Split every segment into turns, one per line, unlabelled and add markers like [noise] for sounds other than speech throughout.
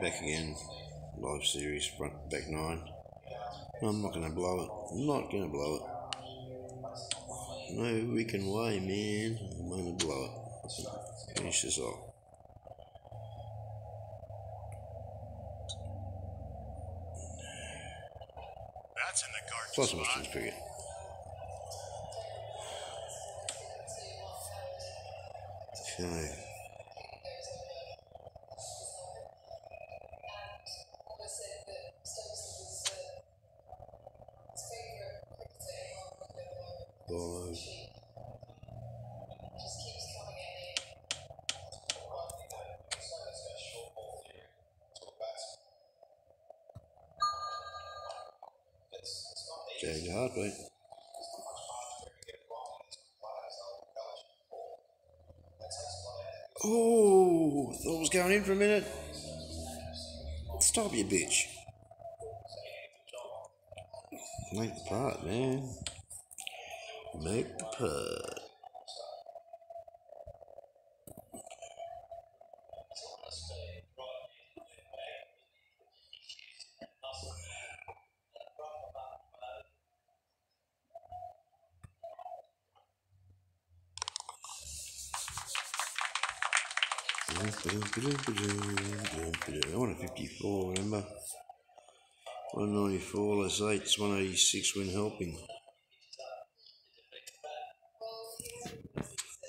Back again. Live series, front, back nine. I'm not going to blow it. I'm not going to blow it. No we wicked way, man. I'm going to blow it. Finish this off.
That's in the garden
Plus. Western cricket. Okay. Heartbeat. Oh, thought it was going in for a minute. Stop, you bitch. Make the putt, man. Make the part. I want a 54, remember? 194 less 8 is 186 when helping.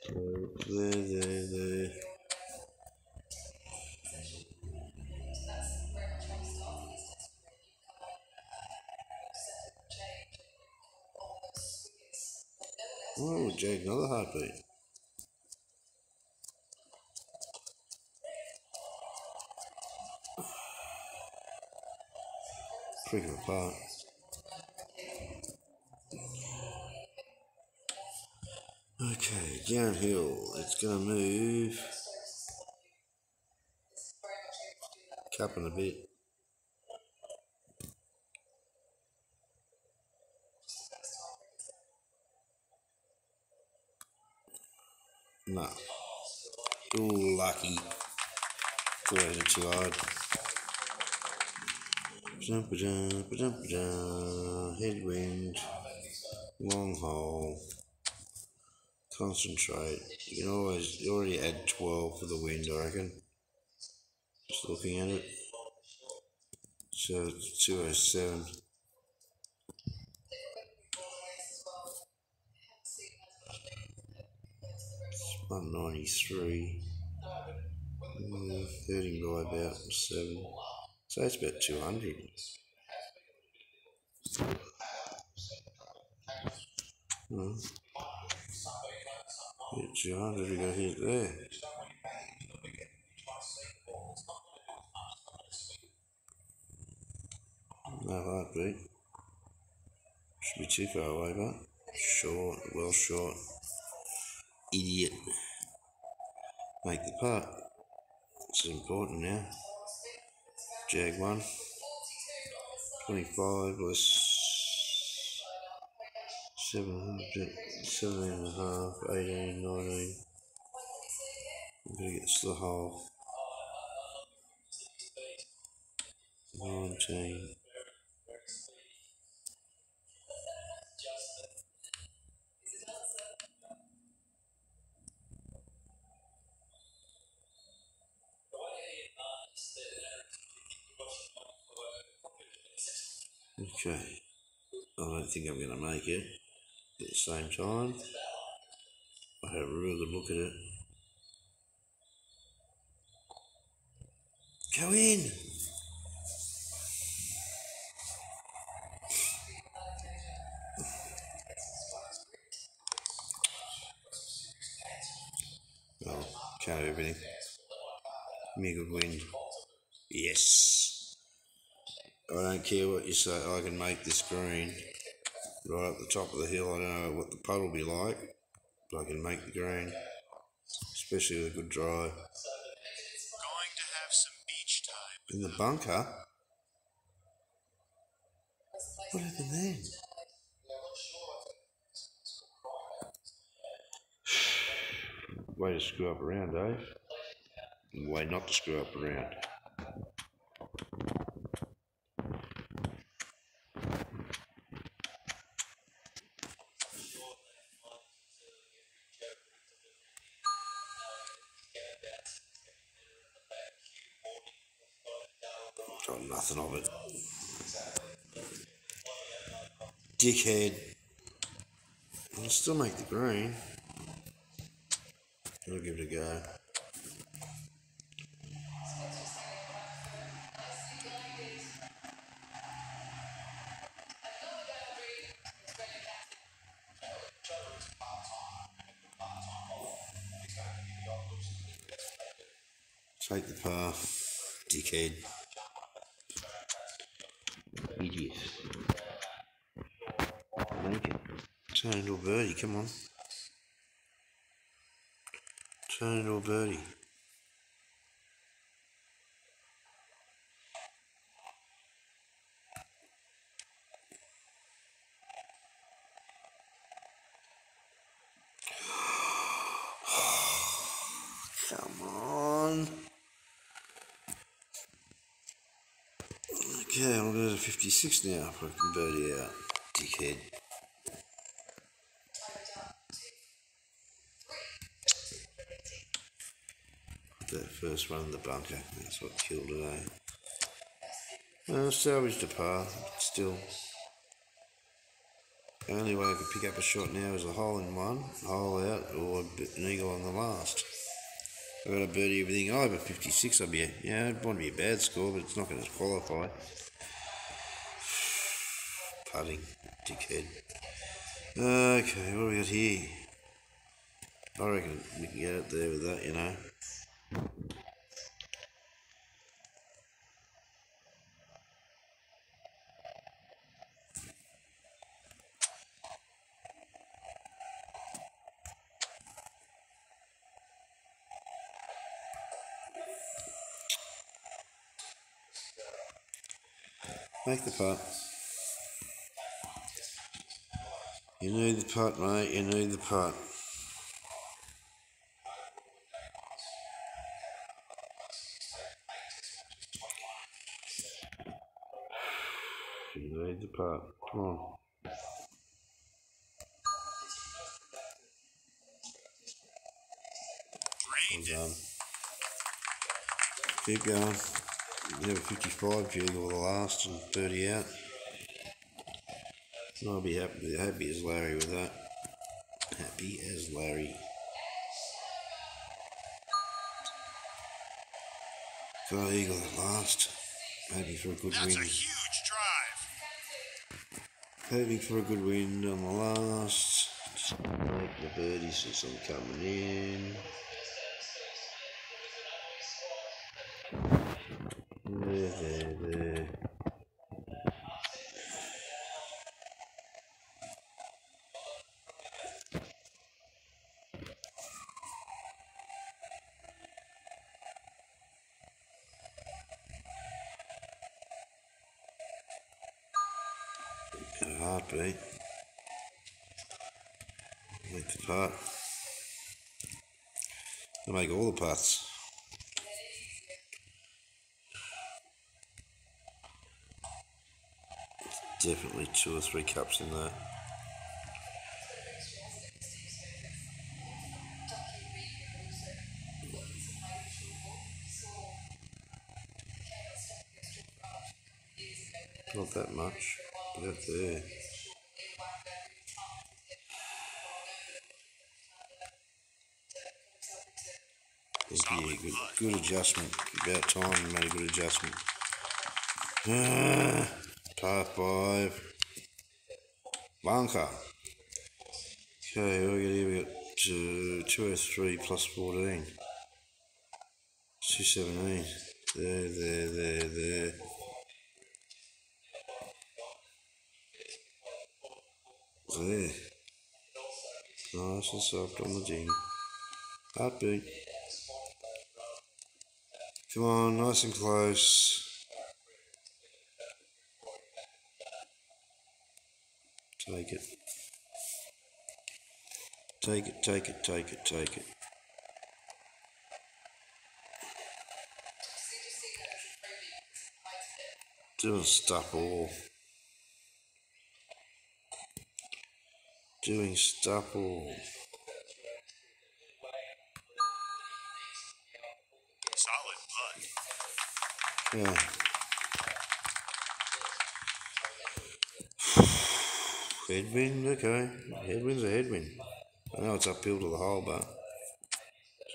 So there, there, there. Oh, Jake, another heartbeat. Okay, downhill. It's gonna move. Cupping a bit. No. Ooh, lucky. Hit too hard. Headwind. Long haul, Concentrate. You can always you already add twelve for the wind, I reckon. Just looking at it. So it's two oh seven. One ninety three. Mm, Hurting by about seven. So it's about two hundred. Hmm. Hit two hundred, we got hit there. No heartbeat. Should be too far away, but short, well short. Idiot. Make the putt. It's important now. Jag one. 25 less 700, 17 and a half, 18, 19. I'm gonna get to the hole. 19. Okay. I don't think I'm going to make it. At the same time, I have a real good look at it. Go in! Oh, can't have everything. Give me a good wind. Yes! I don't care what you say, I can make this green right up the top of the hill. I don't know what the putt will be like, but I can make the green, especially with a good drive.
Going to have some beach time.
In the bunker? What happened then? Way to screw up around, Dave. Way not to screw up around. Got nothing of it. Dickhead. I'll still make the green. I'll give it a go. Take the path, dickhead. Idiot. Make it. Turn a birdie, come on. Turn a birdie. [sighs] Come on. Okay, I'm go to 56 now can birdie out. Dickhead. First in the bunker. That's what killed it, eh? Well, salvaged a but still. The only way I could pick up a shot now is a hole in one, hole out, or an eagle on the last. I've got a birdie everything over 56. I'd be, a, you know, it wouldn't be a bad score, but it's not going to qualify. [sighs] Putting, dickhead. Okay, what do we got here? I reckon we can get it there with that, you know. Make the putt. You need the putt, mate. You need the putt. You need the putt. Come on. Well done. Keep going. A 55 jig or the last and 30 out. I'll be happy, happy as Larry with that. Happy as Larry. Got eagle at last. Hoping for a good
That's a huge drive.
Hoping for a good win on the last. Just make the birdie since I'm coming in. A heartbeat. Make the make all the putts. Definitely two or three cups in there. Not that much, but out there. You. Good, good adjustment. About time you made a good adjustment. Ah, par five. Bunker. Okay, we got here? We got two, 203 plus 14. 217. There, there, there, there. There. Nice and soft on the ding. Heartbeat. Come on, nice and close. Take it. Take it, take it, take it, take it. Doing stuff all. Doing stuff all.
Solid putt.
Yeah. Headwind, okay. Headwind's a headwind. I know it's uphill to the hole, but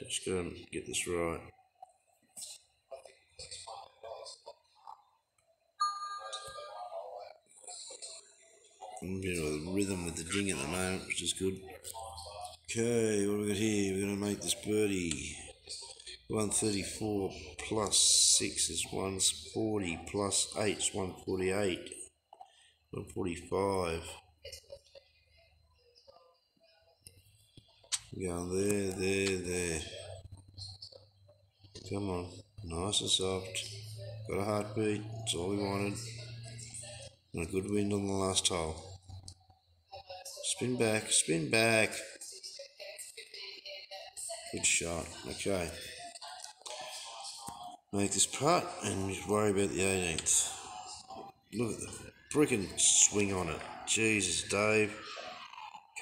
just gotta get this right. I'm of a rhythm with the ding at the moment, which is good. Okay, what have we got here? We're going to make this birdie. 134 plus 6 is 140 plus 8 is 148. 145. Going there, there, there. Come on. Nice and soft. Got a heartbeat. That's all we wanted. And a good wind on the last hole. Spin back, spin back. Good shot. Okay. Make this putt and just worry about the 18th. Look at the freaking swing on it. Jesus, Dave.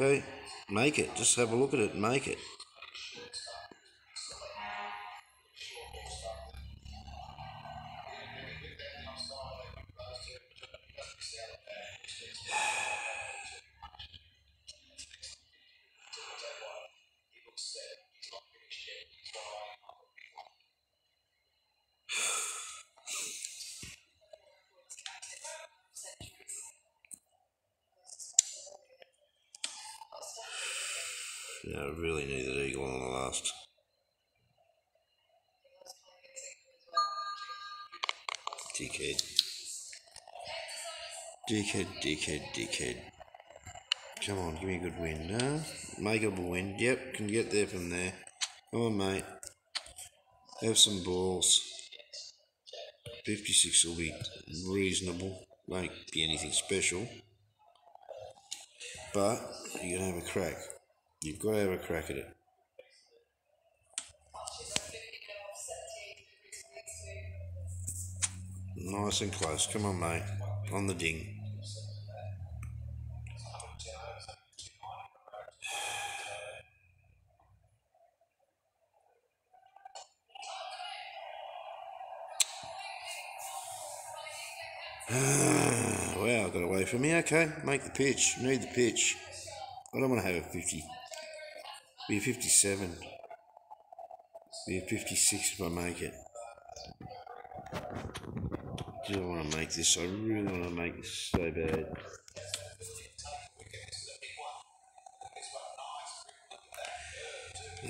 Okay, make it. Just have a look at it make it. Yeah, I really need that eagle on the last. Dickhead. Dickhead, dickhead, dickhead. Come on, give me a good win. No? Makeable win. Yep, can get there from there. Come on, mate. Have some balls. 56 will be reasonable. Won't be anything special. But going to have a crack. You've got to have a crack at it. Nice and close. Come on, mate. On the ding. [sighs] wow, got away from me. Okay, make the pitch. Need the pitch. I don't want to have a 50. Be a 57. Be a 56 if I make it. I Do want to make this? I really want to make this so bad.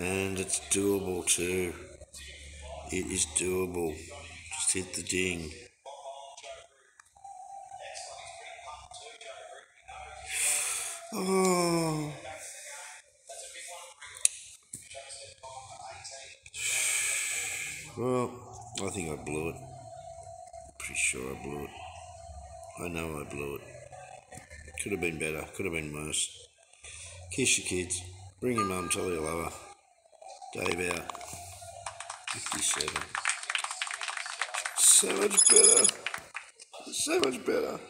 And it's doable too. It is doable. Just hit the ding. Well, I think I blew it. Pretty sure I blew it. I know I blew it. Could have been better. Could have been worse. Kiss your kids. Bring your mum. Tell your lover. Dave out. 57. So much better. So much better.